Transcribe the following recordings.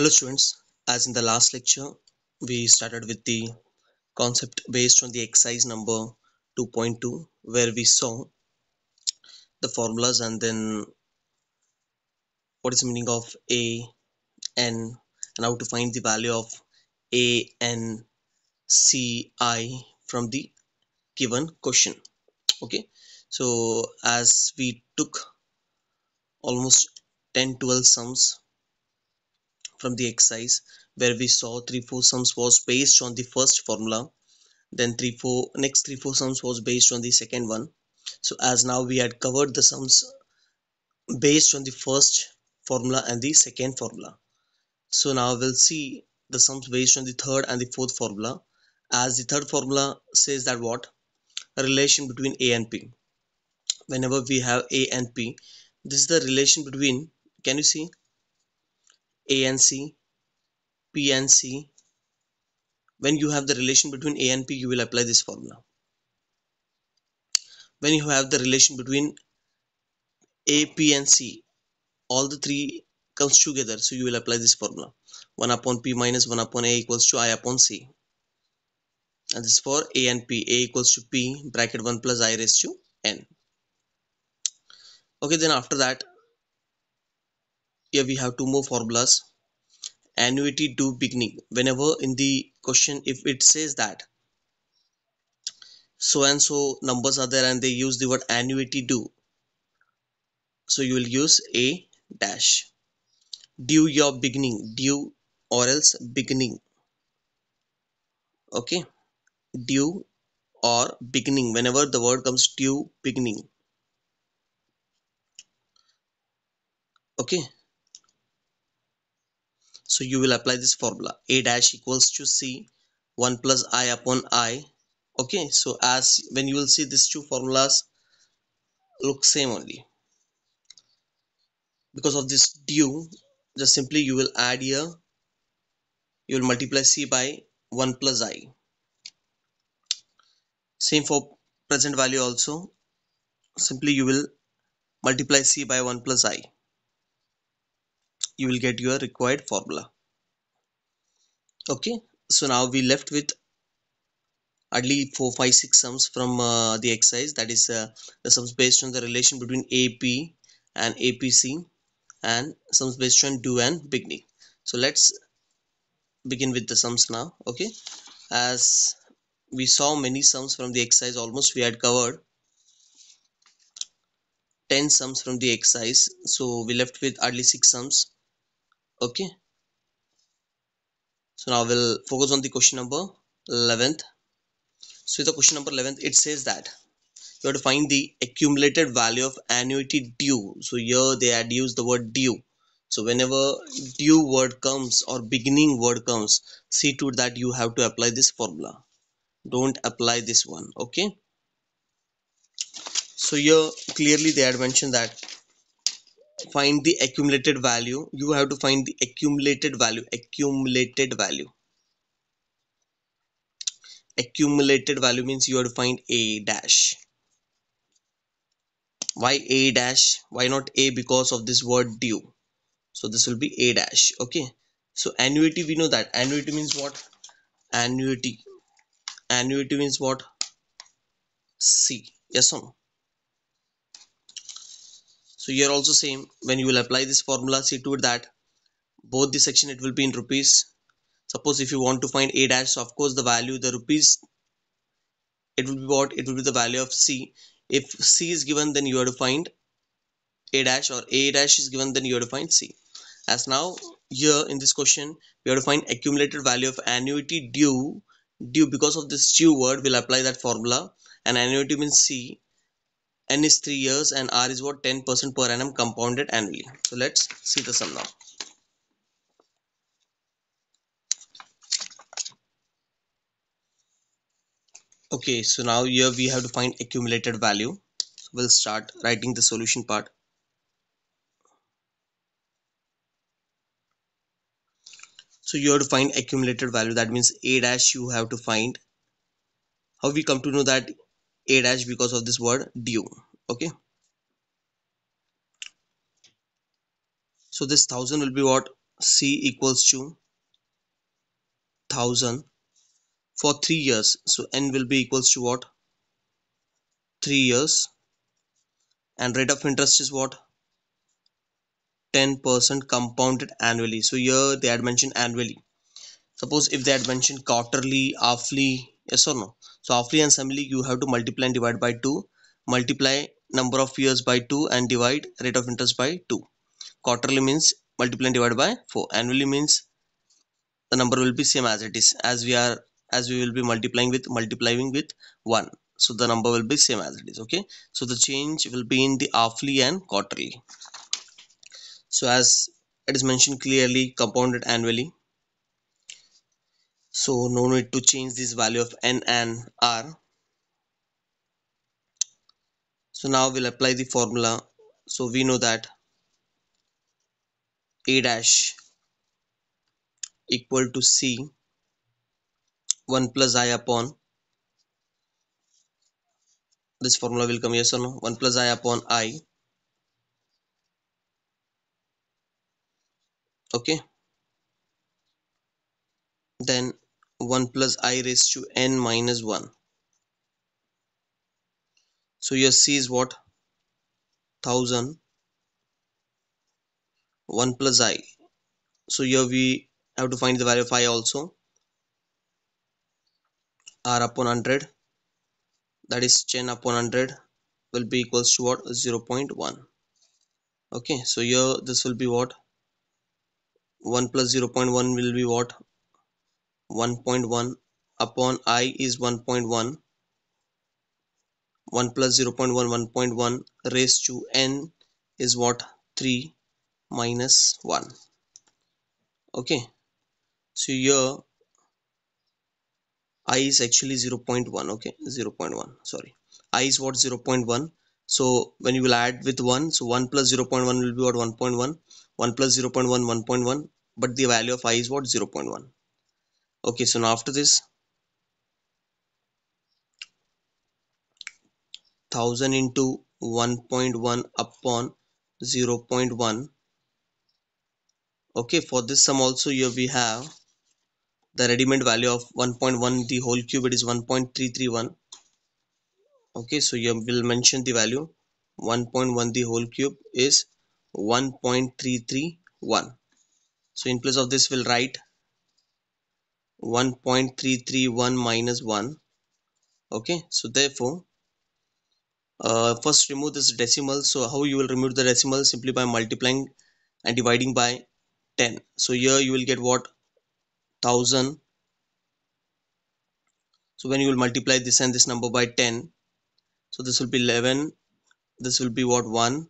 Hello students, as in the last lecture, we started with the concept based on the exercise number 2.2 where we saw the formulas and then what is the meaning of A, N and how to find the value of A, N, C, I from the given question. Okay, so as we took almost 10 12 sums from the exercise where we saw 3 4 sums was based on the first formula. Then 3 4 next 3 4 sums was based on the second one. So as now we had covered the sums based on the first formula and the second formula. So now we'll see the sums based on the third and the fourth formula. As the third formula says that what? A relation between a and p. Whenever we have a and p this is the relation between can you see a and C, P and C. When you have the relation between A and P, you will apply this formula. When you have the relation between A, P and C, all the three comes together, so you will apply this formula. 1 upon P minus 1 upon A equals to I upon C. And this is for A and P. A equals to P bracket 1 plus I raised to N. Okay, then after that, here we have two more formulas. Annuity due beginning. Whenever in the question if it says that so and so numbers are there and they use the word annuity due so you will use a dash. Due your beginning due or else beginning. Okay? Due or beginning. Whenever the word comes due beginning. Okay so you will apply this formula. A dash equals to c 1 plus i upon i. Okay so as when you will see these two formulas look same only. Because of this due just simply you will add here you will multiply c by 1 plus i. Same for present value also. Simply you will multiply c by 1 plus i you will get your required formula. Okay? So now we left with least 4 5 6 sums from uh, the exercise. That is uh, the sums based on the relation between AP and APC and sums based on due and beginning. So let's begin with the sums now. Okay? As we saw many sums from the exercise almost we had covered 10 sums from the exercise. So we left with least 6 sums okay. So now we'll focus on the question number 11th so the question number 11th it says that you have to find the accumulated value of annuity due. So here they had used the word due. So whenever due word comes or beginning word comes see to that you have to apply this formula. Don't apply this one. Okay. So here clearly they had mentioned that find the accumulated value you have to find the accumulated value accumulated value. Accumulated value means you have to find a dash. Why a dash? Why not a because of this word due? So this will be a dash okay? So annuity we know that. Annuity means what? Annuity. Annuity means what? C. Yes or no so here also same when you will apply this formula see to it that both the section it will be in rupees. Suppose if you want to find a dash so of course the value the rupees it will be what? It will be the value of c. If c is given then you have to find a dash or a dash is given then you have to find c. As now here in this question we have to find accumulated value of annuity due due because of this due word we will apply that formula. And annuity means c n is 3 years and r is what? 10% per annum compounded annually. So let's see the sum now. Okay so now here we have to find accumulated value. So we'll start writing the solution part. So you have to find accumulated value. That means a dash you have to find. How we come to know that a dash because of this word due okay? So this thousand will be what? C equals to 1000 for 3 years. So n will be equals to what? 3 years. And rate of interest is what? 10% compounded annually. So here they had mentioned annually. Suppose if they had mentioned quarterly halfly yes or no? So halfly and semily you have to multiply and divide by 2 multiply number of years by 2 and divide rate of interest by 2 quarterly means multiply and divide by 4 annually means the number will be same as it is as we are as we will be multiplying with multiplying with 1 so the number will be same as it is okay? So the change will be in the halfly and quarterly. So as it is mentioned clearly compounded annually so no need to change this value of n and r. So now we'll apply the formula. So we know that a dash equal to c 1 plus i upon this formula will come yes or no 1 plus i upon i. Okay. Then 1 plus i raised to n minus 1 so your c is what? 1000 1 plus i. So here we have to find the value of i also. R upon 100 that is 10 upon 100 will be equals to what? 0 0.1 okay so here this will be what? 1 plus 0 0.1 will be what 1.1 upon i is 1.1 1 plus 0 0.1 1.1 raised to n is what? 3 minus 1 okay. So here i is actually 0.1 okay? 0.1 sorry. I is what? 0.1 so when you will add with 1 so 1 plus 0.1 will be what? 1.1 1 plus 0.1 1.1 but the value of i is what? 0.1 okay so now after this 1000 into 1.1 upon 0.1 okay for this sum also here we have the ready-made value of 1.1 the whole cube it is 1.331 okay so you will mention the value. 1.1 the whole cube is 1.331 so in place of this we'll write 1.331 minus 1 okay so therefore uh, first remove this decimal. So how you will remove the decimal? Simply by multiplying and dividing by 10 so here you will get what? 1000 so when you will multiply this and this number by 10 so this will be 11 this will be what? 1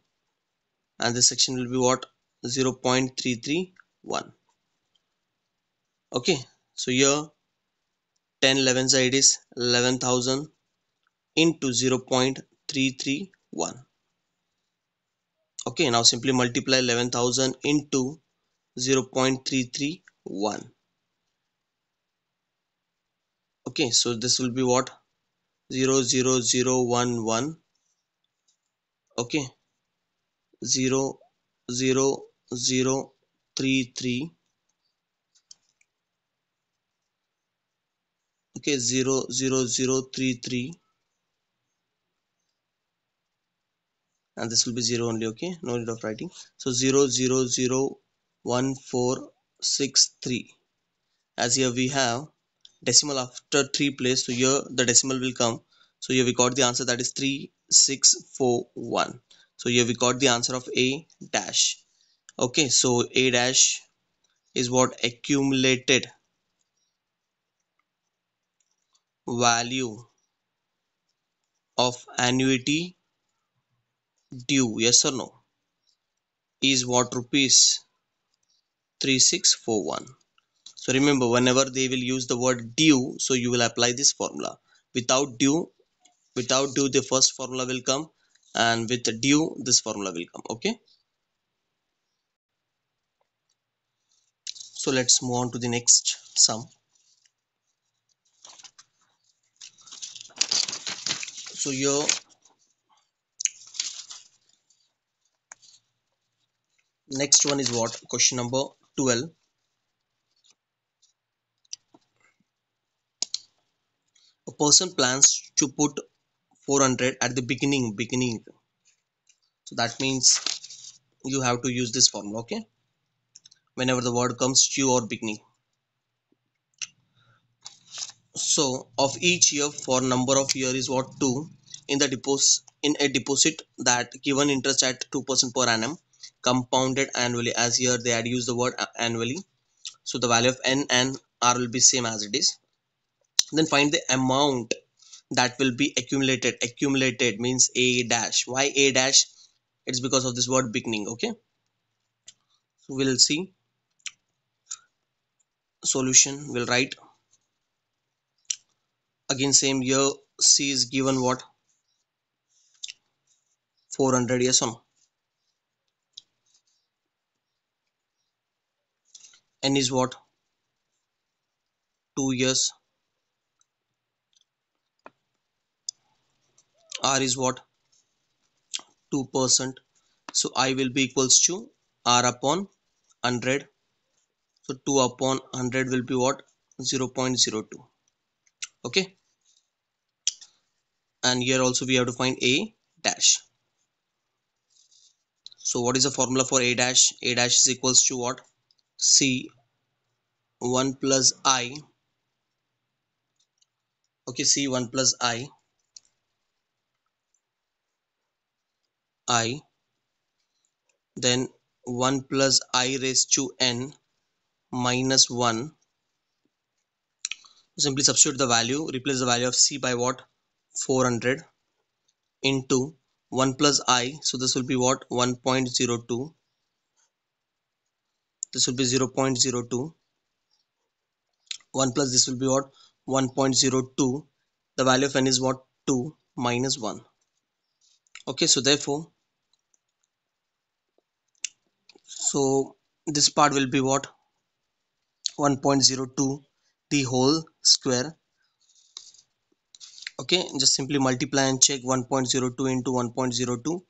and this section will be what? 0 0.331 okay so here 10 11 side is 11000 into 0.331 okay now simply multiply 11000 into 0.331 okay so this will be what? 0 0 0 1 1 okay. 0 0 0 3 3 okay 0 0 0 3 3 and this will be 0 only okay? No need of writing. So 0 0 0 1 4 6 3 as here we have decimal after 3 place so here the decimal will come. So here we got the answer that is 3 6 4 1 so here we got the answer of a dash. Okay so a dash is what? Accumulated value of annuity due yes or no? Is what rupees 3641 so remember whenever they will use the word due so you will apply this formula. Without due without due the first formula will come and with due this formula will come okay? So let's move on to the next sum so here next one is what? Question number 12 a person plans to put 400 at the beginning beginning. So that means you have to use this formula okay? Whenever the word comes to or beginning so of each year for number of year is what? 2 in the deposit in a deposit that given interest at 2% per annum compounded annually as here they had used the word uh, annually. So the value of n and r will be same as it is. Then find the amount that will be accumulated. Accumulated means a dash. Why a dash? It's because of this word beginning okay? So we'll see. Solution we'll write again same year c is given what? 400 yes or no n is what? 2 years. R is what? 2 percent. So i will be equals to r upon 100 so 2 upon 100 will be what? 0 0.02 okay and here also we have to find a dash. So what is the formula for a dash? A dash is equals to what? C 1 plus i. Okay c 1 plus i. I. Then 1 plus i raised to n minus 1 simply substitute the value replace the value of c by what 400 into 1 plus i. So this will be what? 1.02 this will be 0 0.02 1 plus this will be what? 1.02 the value of n is what? 2 minus 1 okay so therefore so this part will be what? 1.02 the whole square okay just simply multiply and check 1.02 into 1.02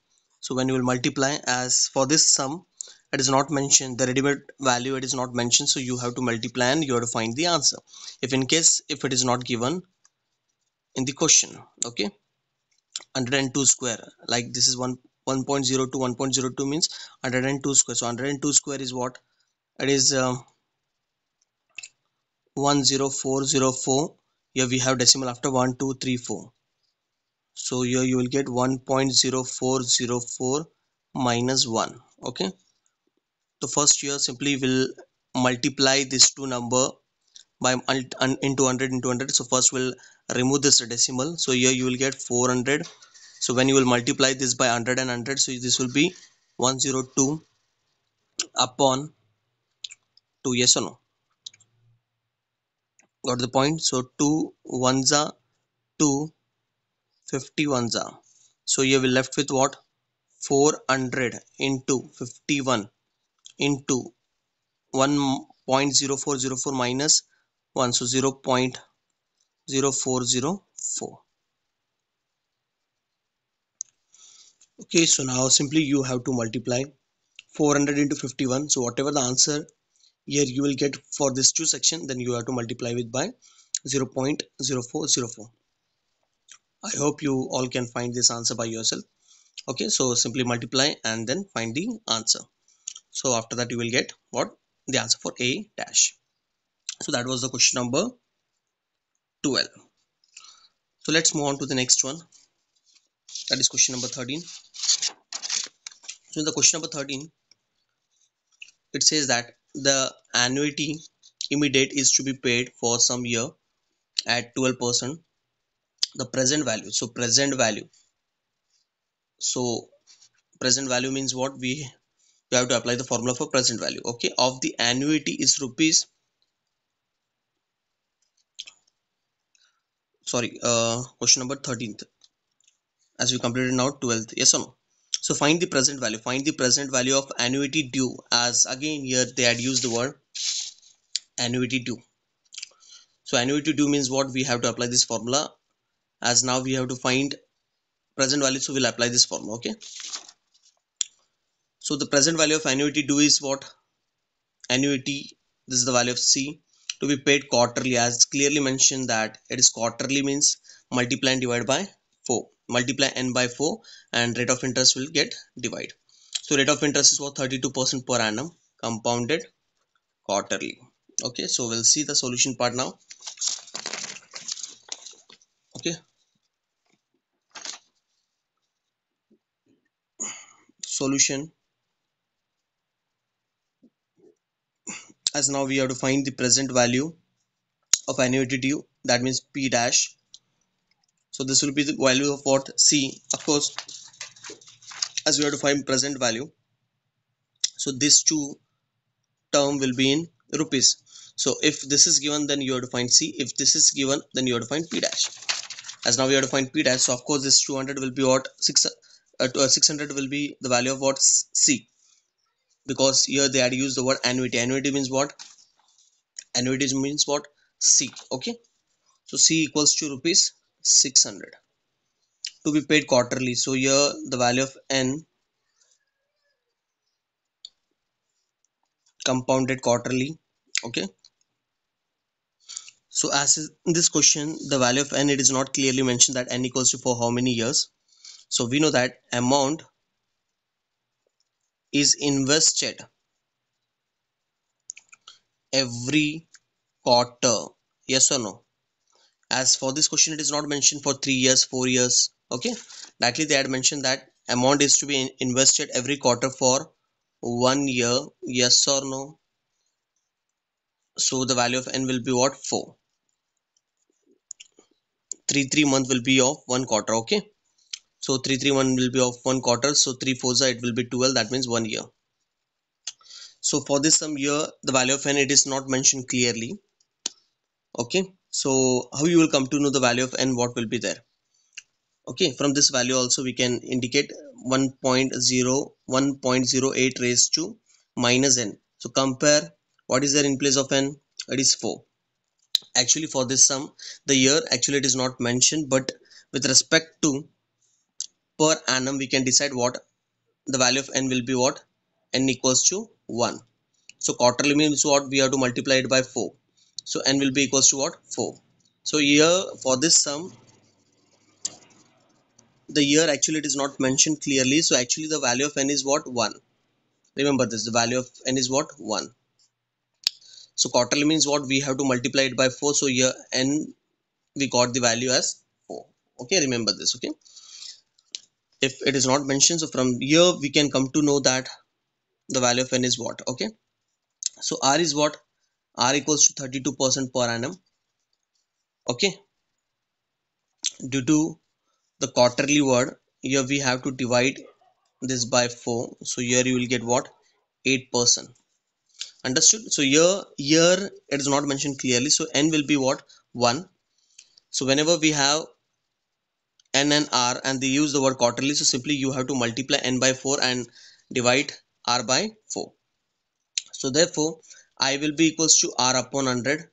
so when you will multiply as for this sum it is not mentioned the ready-made value it is not mentioned so you have to multiply and you have to find the answer. If in case if it is not given in the question okay 102 square like this is 1 1.02 1.02 means 102 square. So 102 square is what? It is uh, 10404 here we have decimal after 1 2 3 4 so here you will get 1.0404 minus 1 okay? The first year simply will multiply this two number by into 100 into 100 so first we'll remove this decimal. So here you will get 400 so when you will multiply this by 100 and 100 so this will be 102 upon 2 yes or no got the point? So 2 ones are 2 50 ones are. So you will left with what? 400 into 51 into 1.0404 minus 1 so 0 0.0404 okay so now simply you have to multiply 400 into 51 so whatever the answer here you will get for this two section then you have to multiply with by 0 0.0404 i hope you all can find this answer by yourself. Okay so simply multiply and then find the answer. So after that you will get what? The answer for a dash. So that was the question number 12 so let's move on to the next one. That is question number 13 so in the question number 13 it says that the annuity immediate is to be paid for some year at 12 percent the present value. So present value. So present value means what? We you have to apply the formula for present value. Okay? Of the annuity is rupees sorry uh question number 13th as we completed now 12th yes or no so find the present value. Find the present value of annuity due as again here they had used the word annuity due. So annuity due means what? We have to apply this formula. As now we have to find present value so we'll apply this formula okay? So the present value of annuity due is what? Annuity. This is the value of c. To be paid quarterly as clearly mentioned that it is quarterly means multiply and divide by 4 multiply n by 4 and rate of interest will get divided so rate of interest is what? 32% per annum compounded quarterly. Okay so we'll see the solution part now. Okay. Solution. As now we have to find the present value of annuity due that means p dash so this will be the value of what? C. Of course as we have to find present value so this two term will be in rupees. So if this is given then you have to find c. If this is given then you have to find p dash. As now we have to find p dash so of course this 200 will be what? 6 uh, uh 600 will be the value of what? C. Because here they had used the word annuity. Annuity means what? Annuity means what? C. Okay? So c equals to rupees 600 to be paid quarterly. So here the value of n compounded quarterly okay? So as in this question the value of n it is not clearly mentioned that n equals to for how many years. So we know that amount is invested every quarter. Yes or no as for this question it is not mentioned for three years four years okay? Likely they had mentioned that amount is to be invested every quarter for one year yes or no? So the value of n will be what? 4 3 3 month will be of one quarter okay? So 3 3 1 will be of one quarter so 3 4 it will be 12 that means one year. So for this sum year the value of n it is not mentioned clearly okay so how you will come to know the value of n what will be there? Okay from this value also we can indicate 1.0 1.08 raised to minus n. So compare what is there in place of n it is 4 actually for this sum the year actually it is not mentioned but with respect to per annum we can decide what the value of n will be what? n equals to 1 so quarterly means what? We have to multiply it by 4 so n will be equals to what? 4 so here for this sum the year actually it is not mentioned clearly. So actually the value of n is what? 1 remember this the value of n is what? 1 so quarterly means what? we have to multiply it by 4 so here n we got the value as 4 okay remember this okay? If it is not mentioned so from here we can come to know that the value of n is what okay? So r is what r equals to 32 percent per annum. Okay. Due to the quarterly word here we have to divide this by 4 so here you will get what? 8 percent. Understood? So here here it is not mentioned clearly. So n will be what? 1 so whenever we have n and r and they use the word quarterly so simply you have to multiply n by 4 and divide r by 4 so therefore i will be equals to r upon 100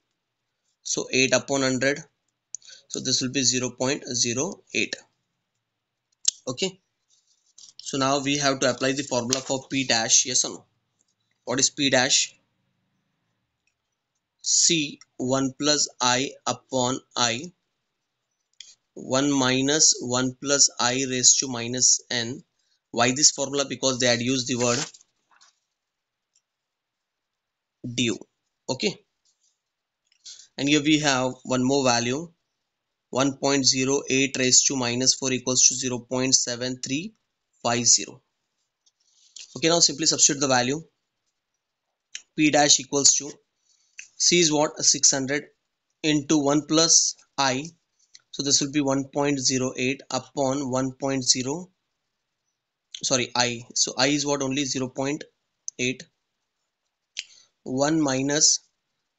so 8 upon 100 so this will be 0 0.08 okay. So now we have to apply the formula for p dash yes or no? What is p dash? C 1 plus i upon i. 1 minus 1 plus i raised to minus n. Why this formula? Because they had used the word due. Okay? And here we have one more value. 1.08 raised to minus 4 equals to 0.7350 okay now simply substitute the value. P dash equals to c is what? 600 into 1 plus i. So this will be 1.08 upon 1.0 sorry i. So i is what? only 0.8 1 minus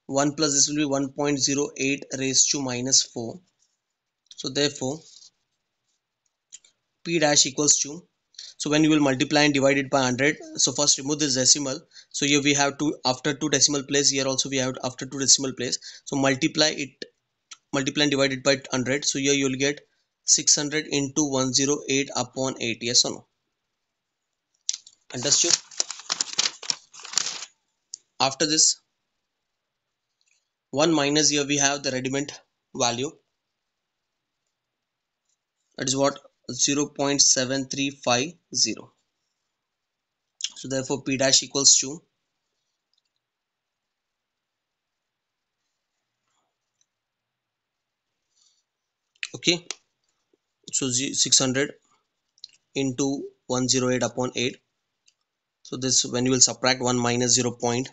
1 plus this will be 1.08 raised to minus 4 so therefore p dash equals to so when you will multiply and divide it by 100 so first remove this decimal. So here we have to after two decimal place here also we have after two decimal place. So multiply it multiply and divide it by 100 so here you will get 600 into 108 upon 8 yes or no? Understood after this 1 minus here we have the readymade value. That is what? 0.7350 so therefore p dash equals to okay. So 600 into 108 upon 8 so this when you will subtract 1 minus 0 point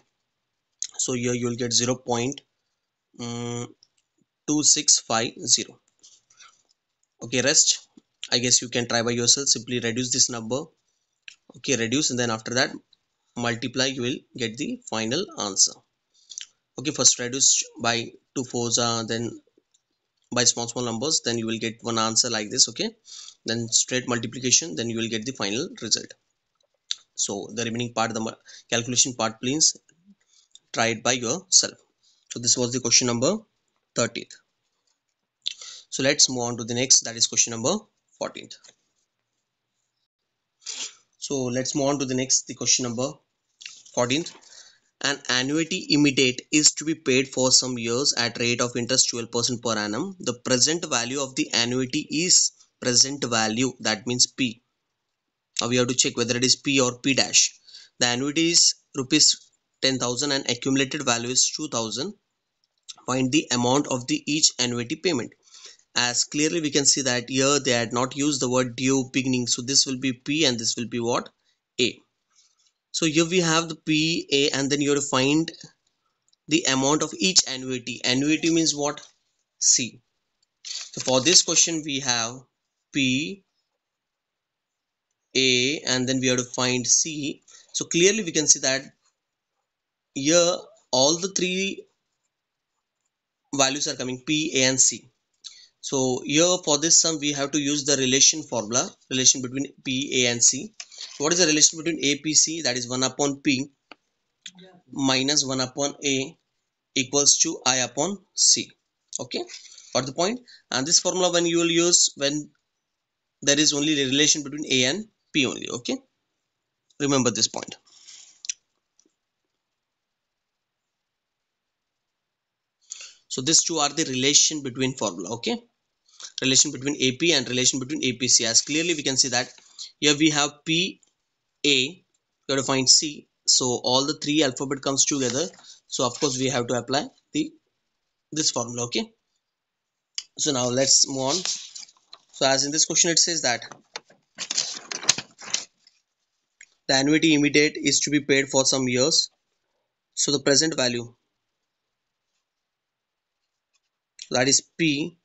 so here you will get 0 point um, 2650 okay rest. I guess you can try by yourself. Simply reduce this number. Okay reduce and then after that multiply. You will get the final answer. Okay first reduce by 2 fours uh, then by small small numbers then you will get one answer like this okay? Then straight multiplication then you will get the final result. So the remaining part the calculation part please try it by yourself so this was the question number 30th so let's move on to the next that is question number 14th so let's move on to the next the question number 14th an annuity immediate is to be paid for some years at rate of interest 12% per annum. The present value of the annuity is present value that means P. Now we have to check whether it is P or P dash. The annuity is rupees 10,000 and accumulated value is 2000. Find the amount of the each annuity payment. As clearly we can see that here they had not used the word due beginning. So this will be P and this will be what? A so here we have the P, A and then you have to find the amount of each annuity. Annuity means what? C. So for this question we have P, A and then we have to find C. So clearly we can see that here all the three values are coming P, A and C. So here for this sum we have to use the relation formula relation between P, A and C. What is the relation between APC that is 1 upon P minus 1 upon A equals to I upon C. Okay? Got the point? And this formula when you will use when there is only relation between A and P only. Okay? Remember this point so these two are the relation between formula okay? Relation between AP and relation between APC as clearly we can see that here we have P a you have to find c. So all the three alphabet comes together. So of course we have to apply the this formula okay? So now let's move on. So as in this question it says that the annuity immediate is to be paid for some years. So the present value that is p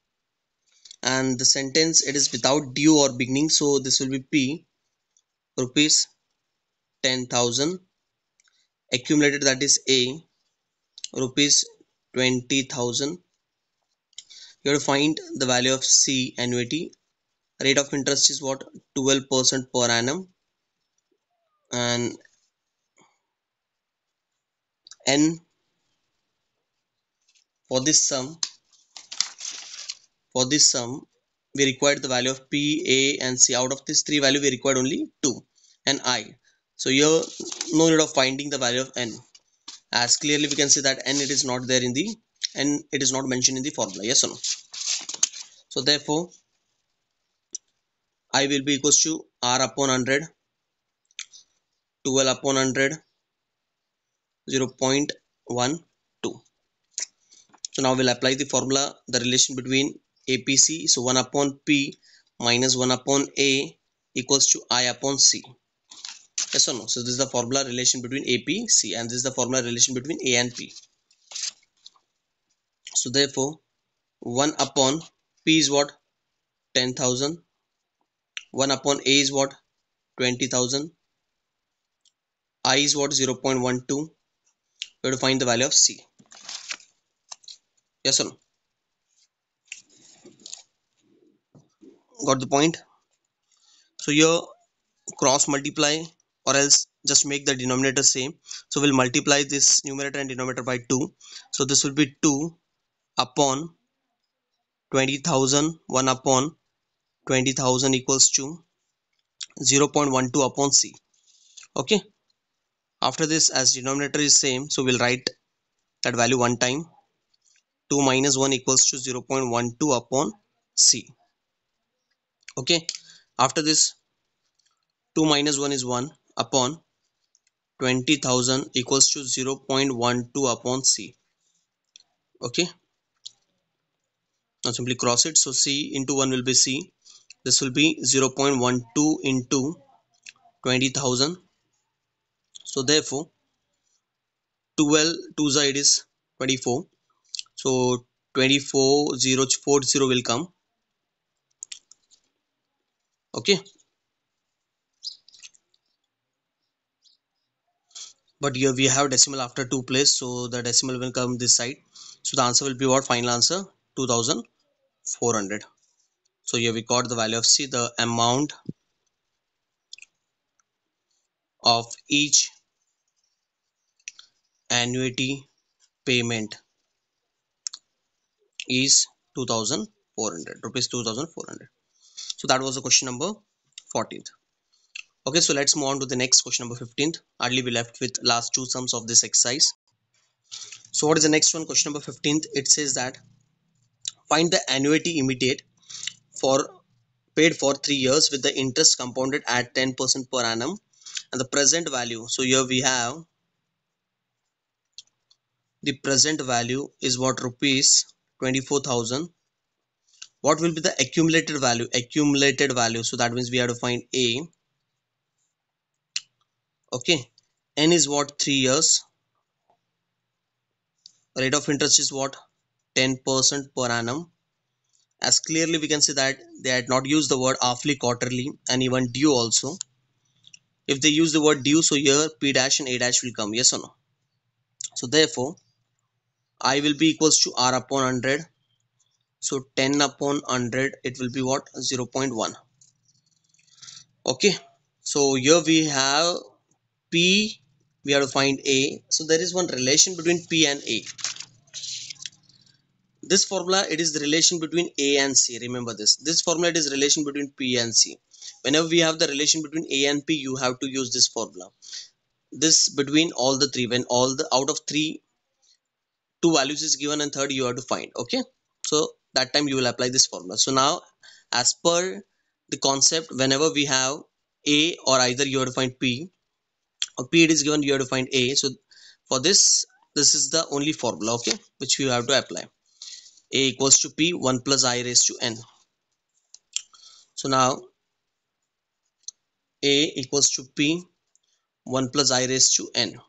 and the sentence it is without due or beginning so this will be p rupees 10,000 accumulated that is A rupees 20,000 you have to find the value of C annuity. Rate of interest is what? 12% per annum. And N for this sum for this sum we required the value of P, A and C. Out of this three value we required only 2 and I. So here no need of finding the value of n. As clearly we can see that n it is not there in the n it is not mentioned in the formula. Yes or no? So therefore i will be equals to r upon 100 12 upon 100 0 0.12 so now we'll apply the formula the relation between apc so 1 upon p minus 1 upon a equals to i upon c. Yes or no? So this is the formula relation between a p c and this is the formula relation between a and p. So therefore 1 upon p is what? 10000 1 upon a is what? 20000 i is what? 0 0.12 we have to find the value of c. Yes or no got the point? So here cross multiply or else just make the denominator same. So we'll multiply this numerator and denominator by 2 so this will be 2 upon 20,000 1 upon 20,000 equals to 0 0.12 upon c. Okay? After this as denominator is same so we'll write that value one time. 2 minus 1 equals to 0.12 upon c okay. After this 2 minus 1 is 1 upon 20,000 equals to 0.12 upon c. Okay. Now simply cross it. So c into 1 will be c. This will be 0.12 into 20,000 so therefore 12 2 side is 24 so 24 0 40 will come okay. But here we have decimal after two place so the decimal will come this side. So the answer will be what? Final answer 2400 so here we got the value of c the amount of each annuity payment is 2400 rupees 2400 so that was the question number 14th okay so let's move on to the next question number 15th hardly we left with last two sums of this exercise. So what is the next one? Question number 15th it says that find the annuity immediate for paid for three years with the interest compounded at 10% per annum and the present value. So here we have the present value is what? Rupees 24000 what will be the accumulated value? Accumulated value. So that means we have to find a. Okay. N is what? 3 years. Rate of interest is what? 10% per annum. As clearly we can see that they had not used the word halfly quarterly and even due also. If they use the word due so here p dash and a dash will come. Yes or no? So therefore i will be equals to r upon 100 so 10 upon 100 it will be what? 0 0.1 okay. So here we have P we have to find A. So there is one relation between P and A. This formula it is the relation between A and C. Remember this. This formula it is relation between P and C. Whenever we have the relation between A and P you have to use this formula. This between all the three. When all the out of three two values is given and third you have to find. Okay. So that time you will apply this formula. So now as per the concept whenever we have a or either you have to find p or p is given you have to find a. So for this this is the only formula okay which you have to apply. A equals to p 1 plus i raised to n. So now a equals to p 1 plus i raised to n.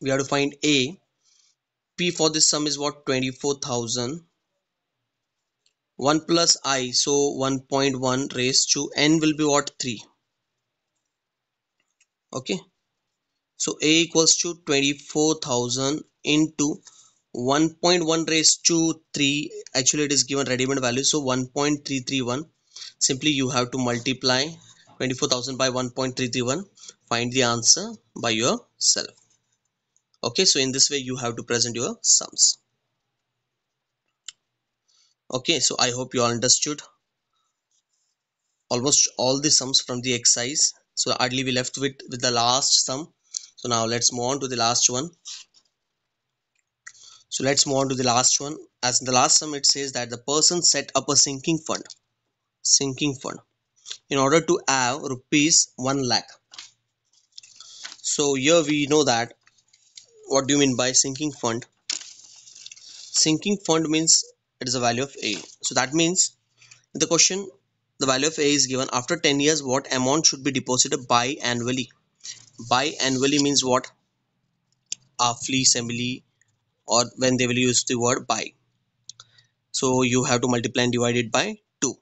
We have to find a. P for this sum is what? 24000 1 plus i so 1.1 raised to n will be what? 3 okay. So a equals to 24000 into 1.1 raised to 3 actually it is given ready-made value. So 1.331 simply you have to multiply 24000 by 1.331 find the answer by yourself. Okay. So in this way you have to present your sums okay so i hope you all understood. Almost all the sums from the exercise. So hardly we left with with the last sum. So now let's move on to the last one. So let's move on to the last one. As in the last sum it says that the person set up a sinking fund. Sinking fund. In order to have rupees 1 lakh. So here we know that. What do you mean by sinking fund? Sinking fund means it is a value of a. So that means the question the value of A is given after 10 years what amount should be deposited biannually? Biannually means what? Halfly semily or when they will use the word by so you have to multiply and divide it by 2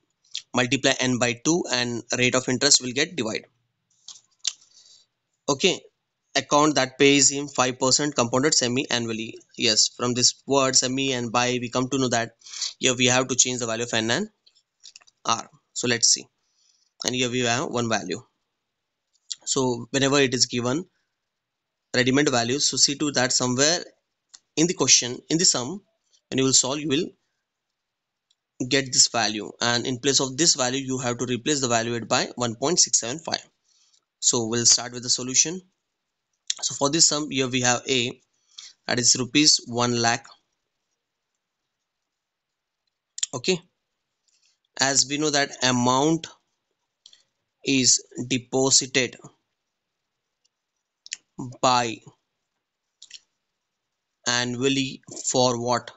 multiply n by 2 and rate of interest will get divided. Okay account that pays him 5% compounded semi-annually yes from this word semi and by we come to know that here we have to change the value of n and r. So let's see. And here we have one value. So whenever it is given ready-made values so see to that somewhere in the question in the sum when you will solve you will get this value. And in place of this value you have to replace the value it by 1.675 so we'll start with the solution so for this sum here we have a that is rupees 1 lakh. Okay. As we know that amount is deposited by annually for what?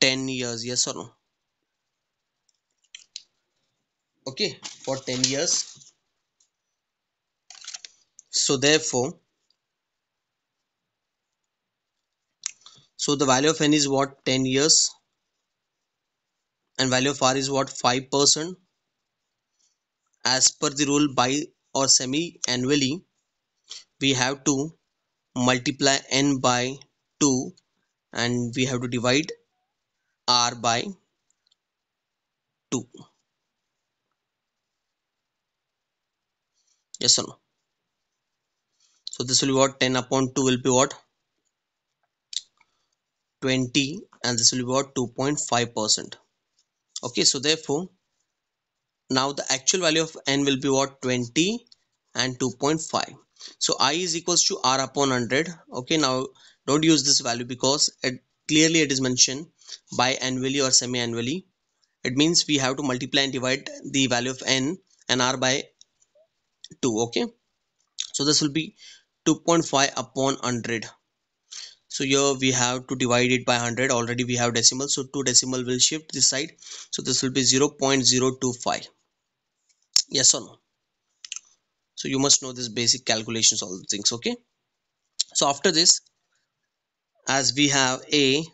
10 years yes or no? Okay for 10 years so therefore so the value of n is what? 10 years. And value of r is what? 5 percent. As per the rule by or semi annually we have to multiply n by 2 and we have to divide r by 2 yes or no so this will be what? 10 upon 2 will be what? 20 and this will be what? 2.5 percent. Okay so therefore now the actual value of n will be what? 20 and 2.5 so i is equals to r upon 100 okay now don't use this value because it clearly it is mentioned by annually or semi-annually. It means we have to multiply and divide the value of n and r by 2 okay so this will be 2.5 upon 100 so here we have to divide it by 100 already we have decimal. So two decimal will shift this side. So this will be 0.025 yes or no? So you must know this basic calculations all the things okay? So after this as we have a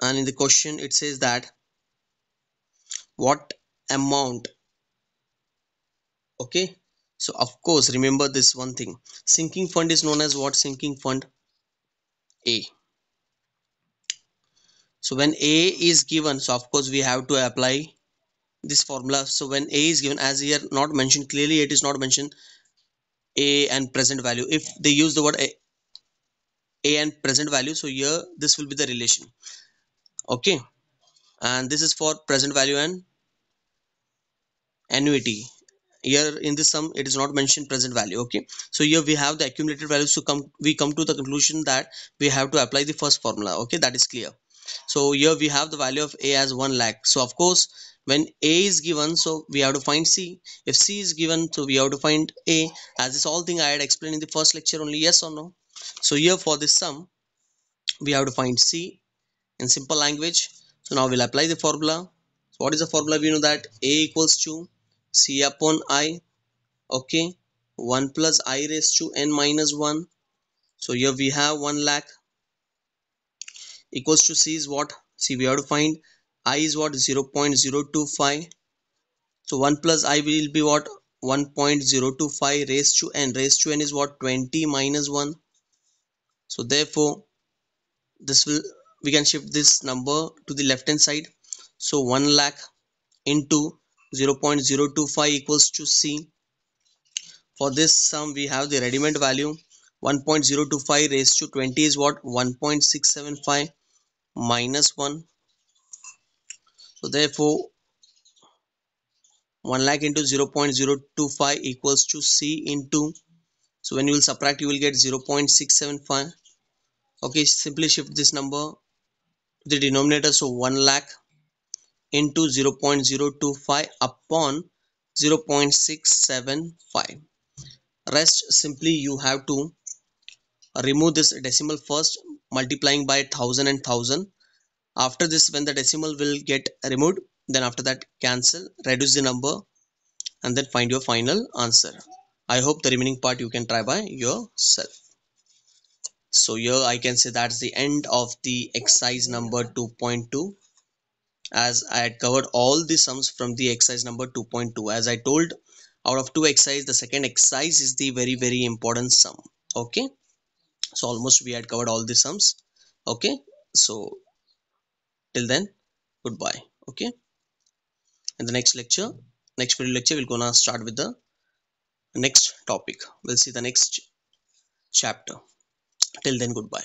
and in the question it says that what amount okay so of course remember this one thing. Sinking fund is known as what? Sinking fund a. So when a is given so of course we have to apply this formula. So when a is given as here not mentioned clearly it is not mentioned a and present value. If they use the word a, a and present value so here this will be the relation. Okay? And this is for present value and annuity here in this sum it is not mentioned present value okay? So here we have the accumulated values to come we come to the conclusion that we have to apply the first formula okay? That is clear. So here we have the value of a as 1 lakh. So of course when a is given so we have to find c. If c is given so we have to find a. As this all thing i had explained in the first lecture only yes or no? So here for this sum we have to find c in simple language. So now we'll apply the formula. So what is the formula? We know that a equals to c upon i okay? 1 plus i raised to n minus 1 so here we have 1 lakh. Equals to c is what? See we have to find i is what? 0 0.025 so 1 plus i will be what? 1.025 raised to n. Raised to n is what? 20 minus 1 so therefore this will we can shift this number to the left hand side. So 1 lakh into 0.025 equals to C. For this sum we have the ready-made value. 1.025 raised to 20 is what? 1.675 minus 1. So therefore 1 lakh into 0.025 equals to C into. So when you will subtract you will get 0.675 okay simply shift this number to the denominator. So 1 lakh into 0.025 upon 0.675 rest simply you have to remove this decimal first multiplying by thousand and thousand. After this when the decimal will get removed then after that cancel reduce the number and then find your final answer. I hope the remaining part you can try by yourself. So here i can say that's the end of the exercise number 2.2 as I had covered all the sums from the exercise number 2.2 as I told out of two exercise the second exercise is the very very important sum. Okay? So almost we had covered all the sums. Okay? So till then goodbye. Okay? In the next lecture next video lecture we're gonna start with the next topic. We'll see the next chapter. Till then goodbye